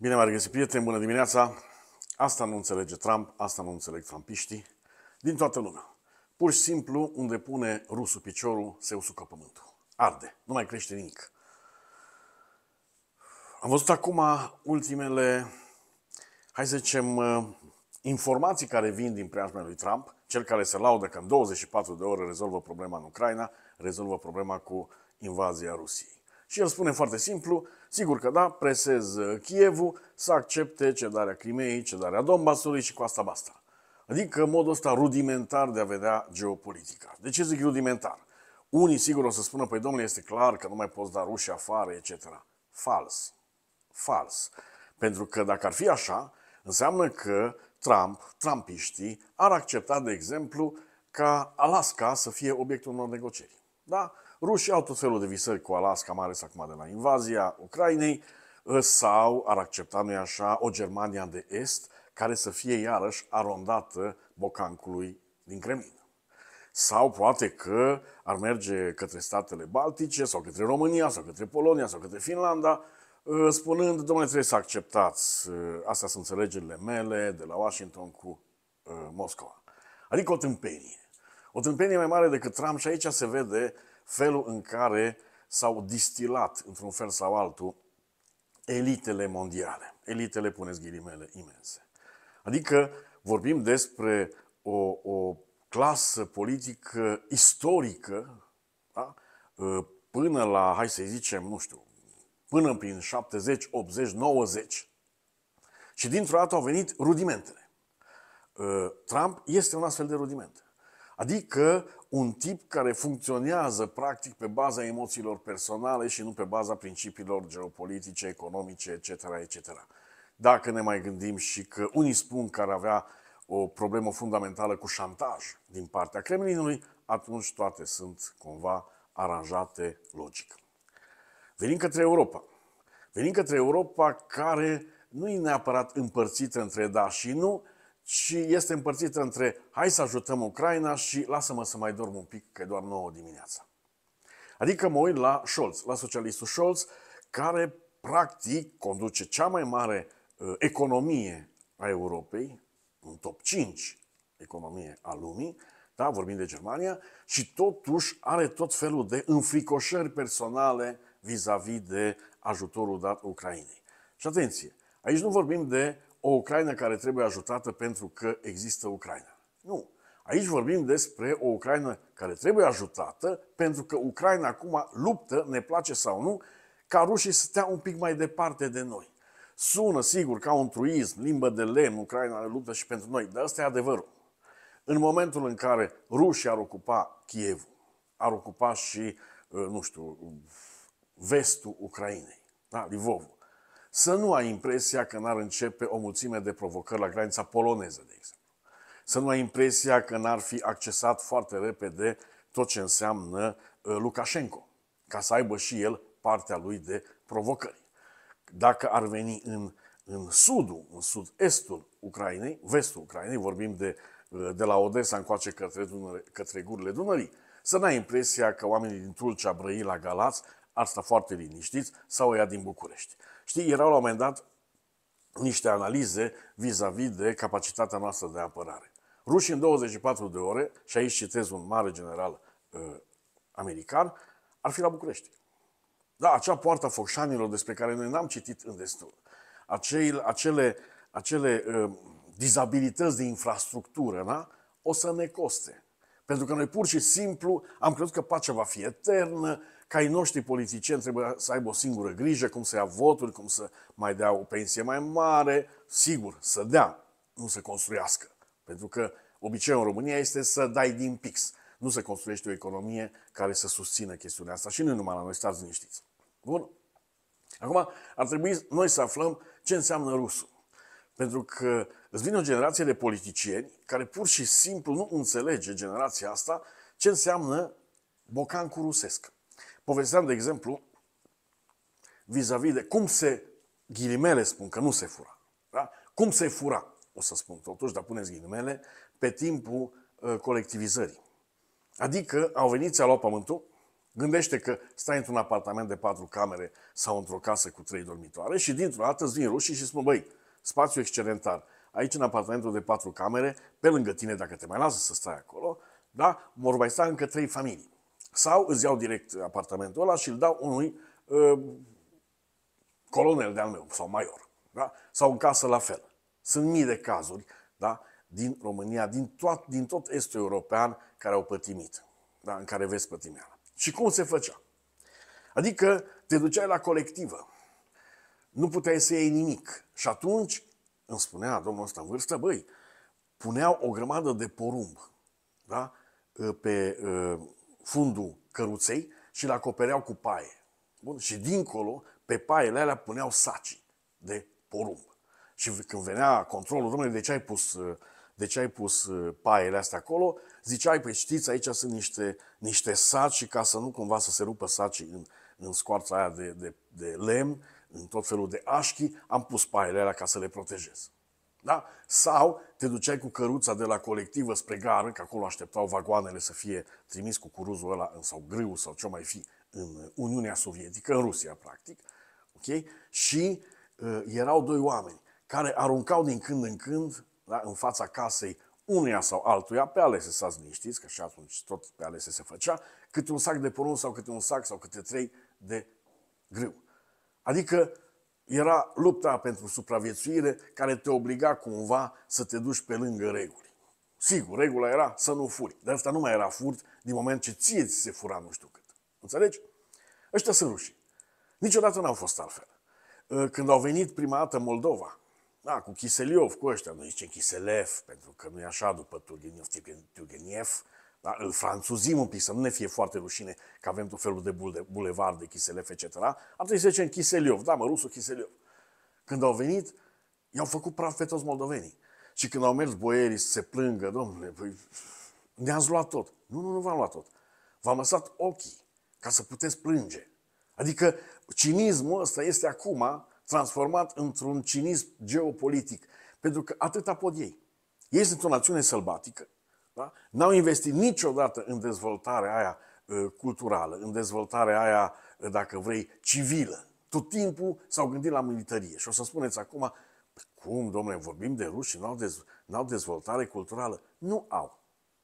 Bine v-ați găsit, prieteni, bună dimineața! Asta nu înțelege Trump, asta nu înțeleg trumpiștii din toată lumea. Pur și simplu, unde pune rusul piciorul, se usucă pământul. Arde, nu mai crește nimic. Am văzut acum ultimele, hai să zicem, uh, informații care vin din preajma lui Trump, cel care se laudă că în 24 de ore rezolvă problema în Ucraina, rezolvă problema cu invazia Rusiei. Și el spune foarte simplu, sigur că da, presez uh, Kievul să accepte cedarea Crimeei, cedarea Donbassului și cu asta basta. Adică modul ăsta rudimentar de a vedea geopolitica. De ce zic rudimentar? Unii sigur o să spună, păi domnule, este clar că nu mai poți da rușii afară, etc. Fals. Fals. Pentru că dacă ar fi așa, înseamnă că Trump, trumpiștii, ar accepta, de exemplu, ca Alaska să fie obiectul unor negocieri. Da? Rușii au tot felul de visări cu Alaska, mai ales acum de la invazia Ucrainei, ă, sau ar accepta, nu așa, o Germania de Est, care să fie iarăși arondată bocancului din Kremlin. Sau poate că ar merge către statele Baltice, sau către România, sau către Polonia, sau către Finlanda, ă, spunând, domnule, trebuie să acceptați, ă, astea sunt înțelegerile mele de la Washington cu Moscova. Adică o tâmpenie. O tâmpenie mai mare decât Trump și aici se vede felul în care s-au distilat, într-un fel sau altul, elitele mondiale. Elitele, puneți ghilimele, imense. Adică vorbim despre o, o clasă politică istorică, da? Ă, până la, hai să zicem, nu știu, până prin 70, 80, 90. Și dintr-o dată au venit rudimentele. Ă, Trump este un astfel de rudiment. Adică un tip care funcționează practic pe baza emoțiilor personale și nu pe baza principiilor geopolitice, economice, etc., etc. Dacă ne mai gândim și că unii spun că ar avea o problemă fundamentală cu șantaj din partea Kremlinului, atunci toate sunt cumva aranjate logic. Venim către Europa. Venim către Europa care nu e neapărat împărțită între da și nu, și este împărțită între hai să ajutăm Ucraina și lasă-mă să mai dorm un pic, că e doar 9 dimineața. Adică mă uit la Scholz, la socialistul Scholz, care practic conduce cea mai mare uh, economie a Europei, un top 5 economie a lumii, da, vorbim de Germania, și totuși are tot felul de înfricoșări personale vis-a-vis de ajutorul dat Ucrainei. Și atenție, aici nu vorbim de o Ucraina care trebuie ajutată pentru că există Ucraina. Nu. Aici vorbim despre o Ucraina care trebuie ajutată pentru că Ucraina acum luptă, ne place sau nu, ca rușii să stea un pic mai departe de noi. Sună, sigur, ca un truism, limbă de lemn, Ucraina luptă și pentru noi, dar ăsta e adevărul. În momentul în care rușii ar ocupa Kievul, ar ocupa și, uh, nu știu, vestul Ucrainei, da, Livovul, să nu ai impresia că n-ar începe o mulțime de provocări la granița poloneză, de exemplu. Să nu ai impresia că n-ar fi accesat foarte repede tot ce înseamnă uh, Lukashenko, ca să aibă și el partea lui de provocări. Dacă ar veni în, în sudul, în sud-estul Ucrainei, vestul Ucrainei, vorbim de, uh, de la Odessa încoace către, Dunăre, către gurile Dunării, să n-ai impresia că oamenii din Tulcea, Brăila, Galați ar sta foarte liniștiți sau ea din București. Știi, erau la un moment dat niște analize vis-a-vis de capacitatea noastră de apărare. Rușii în 24 de ore, și aici citez un mare general uh, american, ar fi la București. Da, acea poartă Focșanilor despre care noi n-am citit în destul, acele, acele, acele uh, dizabilități de infrastructură, da? o să ne coste. Pentru că noi pur și simplu am crezut că pacea va fi eternă, ca ai noștri politicieni trebuie să aibă o singură grijă, cum să ia voturi, cum să mai dea o pensie mai mare, sigur, să dea, nu să construiască. Pentru că obiceiul în România este să dai din pix. Nu să construiești o economie care să susțină chestiunea asta și nu numai la noi, stați liniștiți. Bun? Acum, ar trebui noi să aflăm ce înseamnă rusul. Pentru că îți vine o generație de politicieni care pur și simplu nu înțelege generația asta ce înseamnă bocancul rusesc. Povesteam, de exemplu, vis-a-vis de cum se, ghilimele spun că nu se fura, da? cum se fura, o să spun totuși, dar puneți ghilimele, pe timpul uh, colectivizării. Adică au venit, ți-au luat pământul, Gândește că stai într-un apartament de patru camere sau într-o casă cu trei dormitoare și dintr-o dată îți vin rușii și spun, băi, spațiu excelentar, aici în apartamentul de patru camere, pe lângă tine, dacă te mai lasă să stai acolo, da, vor mai sta încă trei familii. Sau îți iau direct apartamentul ăla și îl dau unui uh, colonel de-al meu sau major. Da? Sau în casă la fel. Sunt mii de cazuri da? din România, din tot, din tot estul european care au pătimit, da? în care vezi pătimeala. Și cum se făcea? Adică te duceai la colectivă, nu puteai să iei nimic. Și atunci îmi spunea domnul ăsta în vârstă, băi, puneau o grămadă de porumb da? pe uh, fundul căruței și le acopereau cu paie. Bun? Și dincolo, pe paiele alea puneau saci de porumb. Și când venea controlul, domnule, de ce ai pus, de ce ai pus paiele astea acolo? Ziceai, păi știți, aici sunt niște, niște saci ca să nu cumva să se rupă saci în, în scoarța aia de, de, de lemn, în tot felul de așchi, am pus paiele alea ca să le protejez. Da? Sau te duceai cu căruța de la colectivă spre gară, că acolo așteptau vagoanele să fie trimis cu curuzul ăla, sau grâu sau ce mai fi, în Uniunea Sovietică, în Rusia, practic. Okay? Și uh, erau doi oameni care aruncau din când în când da, în fața casei unuia sau altuia, pe alese să liniștiți, că și atunci tot pe alese se făcea, câte un sac de porumb sau câte un sac sau câte trei de grâu. Adică era lupta pentru supraviețuire care te obliga cumva să te duci pe lângă reguli. Sigur, regula era să nu furi. Dar asta nu mai era furt din moment ce ție ți se fura nu știu cât. Înțelegi? Ăștia sunt rușii. Niciodată n-au fost altfel. Ă, când au venit prima dată Moldova, da, cu Chiseliov, cu ăștia, noi zicem Chiselev, pentru că nu e așa după Turgeniev, Turgeniev, da? îl franțuzim un pic, să nu ne fie foarte rușine că avem tot felul de bulevard de Chiselev, etc. Ar trebui să zicem Chiseliov, da, mă, rusul Chiseliov. Când au venit, i-au făcut praf pe toți moldovenii. Și când au mers boierii să se plângă, domnule, păi, ne-ați luat tot. Nu, nu, nu v-am luat tot. V-am lăsat ochii ca să puteți plânge. Adică cinismul ăsta este acum transformat într-un cinism geopolitic. Pentru că atâta pot ei. Ei sunt o națiune sălbatică, da? n-au investit niciodată în dezvoltarea aia uh, culturală, în dezvoltarea aia, uh, dacă vrei, civilă. Tot timpul s-au gândit la militarie. Și o să spuneți acum, cum, domnule, vorbim de ruși și n-au, dez- n-au dezvoltare culturală? Nu au.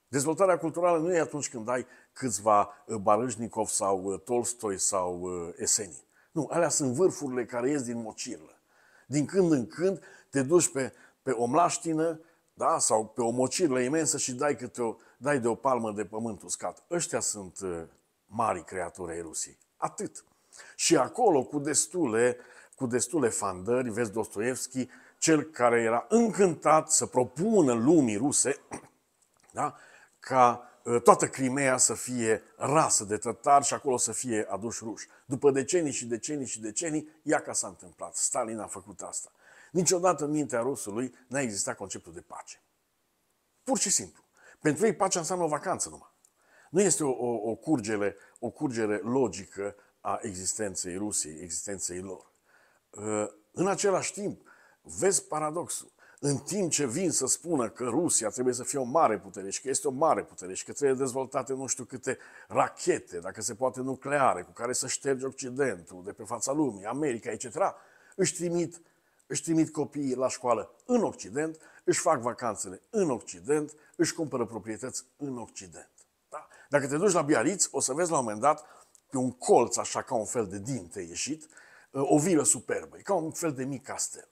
Dezvoltarea culturală nu e atunci când ai câțiva uh, Barâșnicov sau uh, Tolstoi sau uh, Esenin. Nu, alea sunt vârfurile care ies din mocirlă. Din când în când te duci pe, pe o mlaștină da? sau pe o mocirlă imensă și dai, câte o, dai de o palmă de pământ uscat. Ăștia sunt mari creaturi ai Rusiei. Atât. Și acolo, cu destule, cu destule fandări, vezi Dostoevski, cel care era încântat să propună lumii ruse da? ca ă, toată Crimea să fie rasă de tătar și acolo să fie aduși ruși. După decenii și decenii și decenii, ia ca s-a întâmplat. Stalin a făcut asta. Niciodată în mintea rusului n-a existat conceptul de pace. Pur și simplu. Pentru ei pacea înseamnă o vacanță numai. Nu este o, o, o, curgere, o curgere logică a existenței Rusiei, existenței lor. Ă, în același timp, vezi paradoxul în timp ce vin să spună că Rusia trebuie să fie o mare putere și că este o mare putere și că trebuie dezvoltate nu știu câte rachete, dacă se poate nucleare, cu care să ștergi Occidentul de pe fața lumii, America, etc., își trimit, își trimit copiii la școală în Occident, își fac vacanțele în Occident, își cumpără proprietăți în Occident. Da? Dacă te duci la Biarritz, o să vezi la un moment dat pe un colț, așa ca un fel de dinte ieșit, o vilă superbă, e ca un fel de mic castel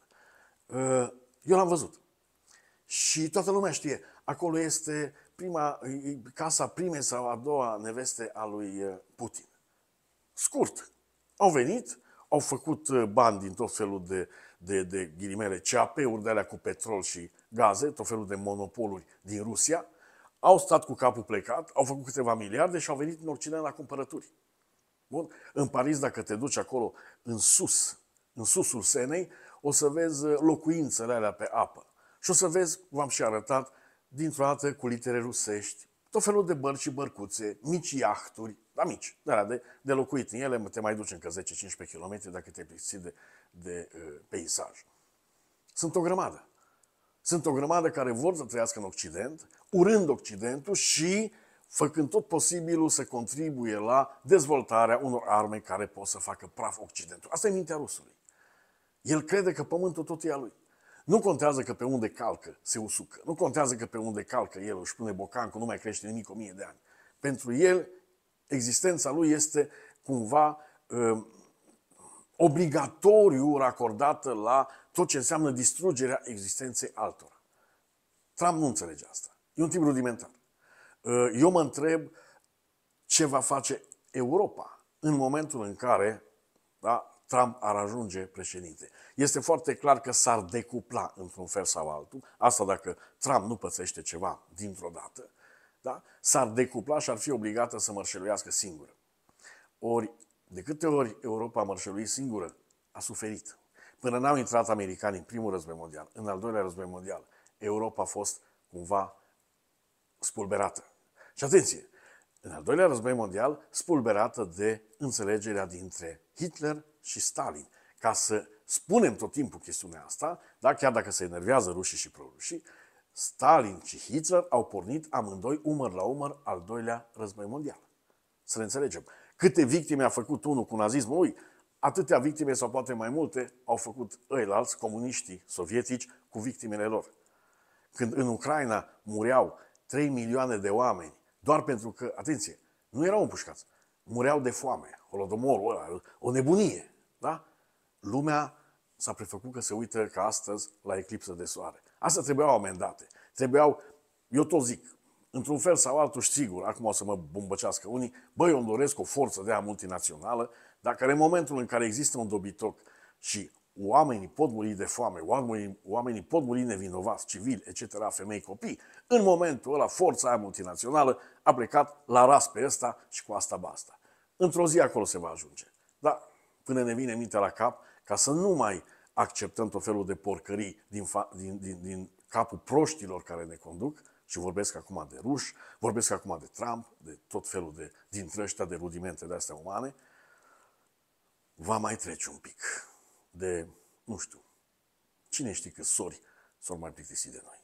eu l-am văzut. Și toată lumea știe. Acolo este prima, casa primei sau a doua neveste a lui uh, Putin. Scurt. Au venit, au făcut uh, bani din tot felul de, de, de ghilimele CAP-uri de alea cu petrol și gaze, tot felul de monopoluri din Rusia, au stat cu capul plecat, au făcut câteva miliarde și au venit în Occident la cumpărături. Bun? În Paris, dacă te duci acolo, în sus, în susul Senei, o să vezi uh, locuințele alea pe apă. Și o să vezi, v-am și arătat, dintr-o dată cu litere rusești, tot felul de bărci și bărcuțe, mici iahturi, da mici, da, de, de locuit în ele, te mai duci încă 10-15 km dacă te plictisit de, de uh, peisaj. Sunt o grămadă. Sunt o grămadă care vor să trăiască în Occident, urând Occidentul și făcând tot posibilul să contribuie la dezvoltarea unor arme care pot să facă praf Occidentul. Asta e mintea rusului. El crede că pământul tot e a lui. Nu contează că pe unde calcă se usucă. Nu contează că pe unde calcă el își pune bocancul, nu mai crește nimic o mie de ani. Pentru el, existența lui este cumva uh, obligatoriu racordată la tot ce înseamnă distrugerea existenței altora. Trump nu înțelege asta. E un tip rudimentar. Uh, eu mă întreb ce va face Europa în momentul în care da, Trump ar ajunge președinte. Este foarte clar că s-ar decupla într-un fel sau altul, asta dacă Trump nu pățește ceva dintr-o dată, da? s-ar decupla și ar fi obligată să mărșeluiască singură. Ori, de câte ori Europa a mărșeluit singură, a suferit. Până n-au intrat americanii în primul război mondial, în al doilea război mondial, Europa a fost cumva spulberată. Și atenție, în al doilea război mondial, spulberată de înțelegerea dintre Hitler și Stalin. Ca să spunem tot timpul chestiunea asta, da, chiar dacă se enervează rușii și prorușii, Stalin și Hitler au pornit amândoi umăr la umăr al doilea război mondial. Să ne înțelegem. Câte victime a făcut unul cu nazismul lui, atâtea victime sau poate mai multe au făcut ăilalți, comuniștii sovietici, cu victimele lor. Când în Ucraina mureau 3 milioane de oameni, doar pentru că, atenție, nu erau împușcați, mureau de foame, holodomorul ăla, o nebunie, da? Lumea s-a prefăcut că se uită ca astăzi la eclipsă de soare. Asta trebuiau amendate. Trebuiau, eu tot zic, într-un fel sau altul, sigur, acum o să mă bumbăcească unii, băi, eu îmi doresc o forță de a multinațională, dacă în momentul în care există un dobitoc și oamenii pot muri de foame, oamenii, oamenii pot muri nevinovați, civili, etc., femei, copii, în momentul ăla, forța aia multinațională a plecat la ras pe ăsta și cu asta basta. Într-o zi acolo se va ajunge. Dar până ne vine mintea la cap, ca să nu mai acceptăm tot felul de porcării din, fa- din, din, din capul proștilor care ne conduc, și vorbesc acum de ruși, vorbesc acum de Trump, de tot felul de, dintre ăștia de rudimente de astea umane, va mai trece un pic de, nu știu, cine știe că sori s-or mai plictisi de noi.